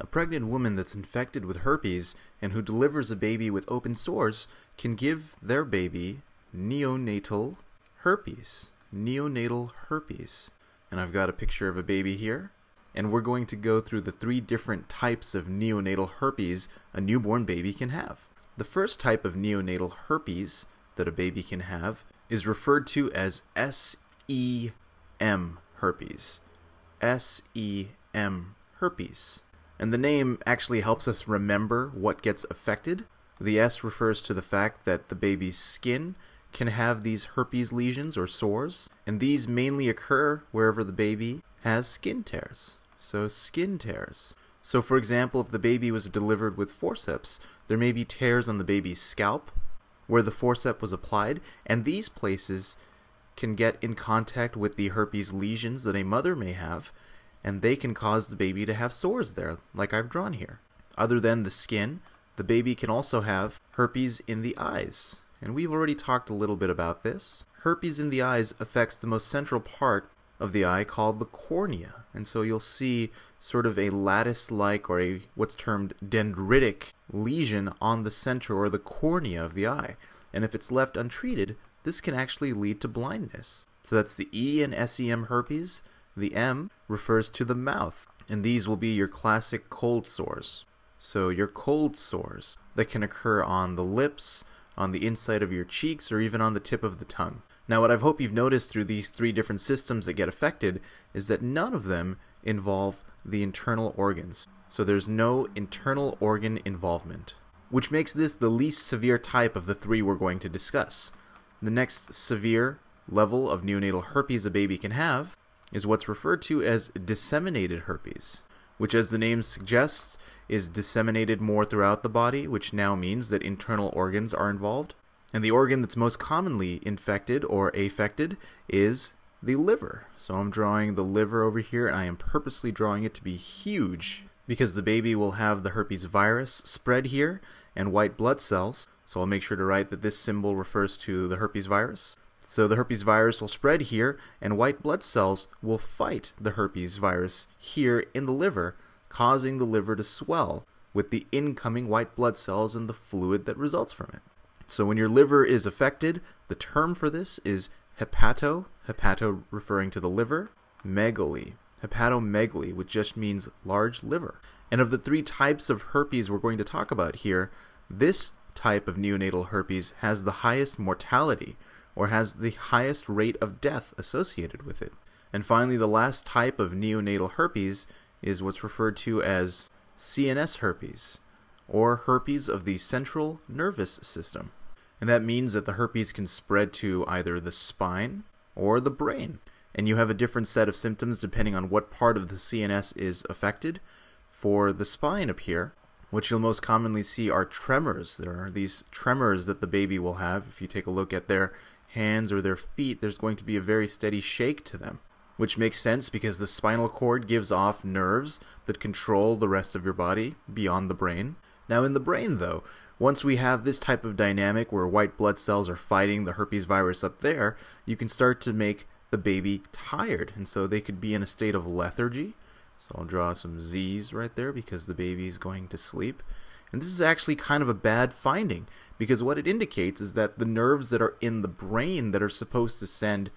A pregnant woman that's infected with herpes and who delivers a baby with open sores can give their baby neonatal herpes. Neonatal herpes. And I've got a picture of a baby here. And we're going to go through the three different types of neonatal herpes a newborn baby can have. The first type of neonatal herpes that a baby can have is referred to as SEM herpes. SEM herpes. And the name actually helps us remember what gets affected. The S refers to the fact that the baby's skin can have these herpes lesions or sores, and these mainly occur wherever the baby has skin tears. So, skin tears. So, for example, if the baby was delivered with forceps, there may be tears on the baby's scalp where the forceps was applied, and these places can get in contact with the herpes lesions that a mother may have, and they can cause the baby to have sores there, like I've drawn here. Other than the skin, the baby can also have herpes in the eyes, and we've already talked a little bit about this. Herpes in the eyes affects the most central part of the eye called the cornea, and so you'll see sort of a lattice-like or a what's termed dendritic lesion on the center or the cornea of the eye. And if it's left untreated, this can actually lead to blindness. So that's the E in SEM herpes. The M refers to the mouth, and these will be your classic cold sores. So your cold sores that can occur on the lips, on the inside of your cheeks, or even on the tip of the tongue. Now, what I hope you've noticed through these three different systems that get affected is that none of them involve the internal organs. So there's no internal organ involvement, which makes this the least severe type of the three we're going to discuss. The next severe level of neonatal herpes a baby can have is what's referred to as disseminated herpes, which, as the name suggests, is disseminated more throughout the body, which now means that internal organs are involved. And the organ that's most commonly infected or affected is the liver. So I'm drawing the liver over here, and I am purposely drawing it to be huge because the baby will have the herpes virus spread here and white blood cells. So I'll make sure to write that this symbol refers to the herpes virus. So the herpes virus will spread here, and white blood cells will fight the herpes virus here in the liver, causing the liver to swell with the incoming white blood cells and the fluid that results from it. So when your liver is affected, the term for this is hepato, hepato referring to the liver, megaly, hepatomegaly, which just means large liver. And of the three types of herpes we're going to talk about here, this type of neonatal herpes has the highest mortality, or has the highest rate of death associated with it. And finally, the last type of neonatal herpes is what's referred to as CNS herpes, or herpes of the central nervous system and that means that the herpes can spread to either the spine or the brain. And you have a different set of symptoms depending on what part of the CNS is affected. For the spine up here, what you'll most commonly see are tremors. There are these tremors that the baby will have. If you take a look at their hands or their feet, there's going to be a very steady shake to them, which makes sense because the spinal cord gives off nerves that control the rest of your body beyond the brain. Now, in the brain, though, once we have this type of dynamic where white blood cells are fighting the herpes virus up there, you can start to make the baby tired. And so they could be in a state of lethargy. So I'll draw some Z's right there because the baby is going to sleep. And this is actually kind of a bad finding because what it indicates is that the nerves that are in the brain that are supposed to send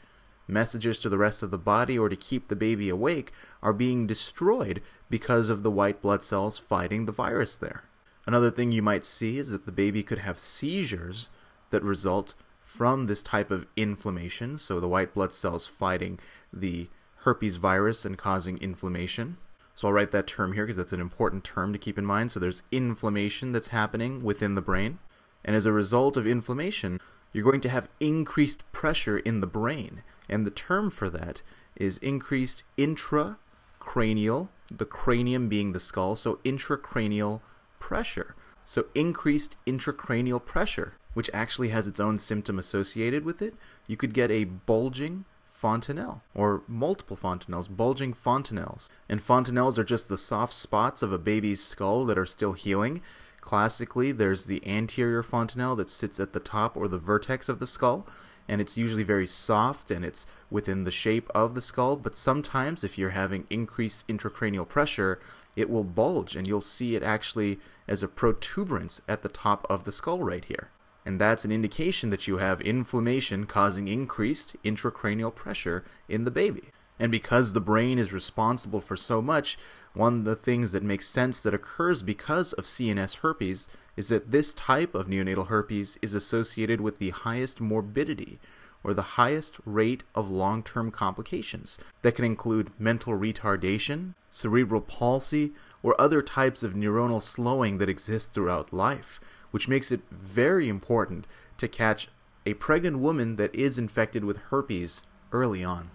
messages to the rest of the body or to keep the baby awake are being destroyed because of the white blood cells fighting the virus there. Another thing you might see is that the baby could have seizures that result from this type of inflammation, so the white blood cells fighting the herpes virus and causing inflammation. So I'll write that term here because that's an important term to keep in mind. So there's inflammation that's happening within the brain. And as a result of inflammation, you're going to have increased pressure in the brain. And the term for that is increased intracranial, the cranium being the skull, so intracranial pressure. So increased intracranial pressure, which actually has its own symptom associated with it, you could get a bulging fontanelle or multiple fontanelles, bulging fontanelles. And fontanelles are just the soft spots of a baby's skull that are still healing. Classically, there's the anterior fontanelle that sits at the top or the vertex of the skull, and it's usually very soft and it's within the shape of the skull. But sometimes, if you're having increased intracranial pressure, it will bulge and you'll see it actually as a protuberance at the top of the skull right here. And that's an indication that you have inflammation causing increased intracranial pressure in the baby. And because the brain is responsible for so much, one of the things that makes sense that occurs because of CNS herpes is that this type of neonatal herpes is associated with the highest morbidity or the highest rate of long term complications that can include mental retardation, cerebral palsy, or other types of neuronal slowing that exist throughout life, which makes it very important to catch a pregnant woman that is infected with herpes early on.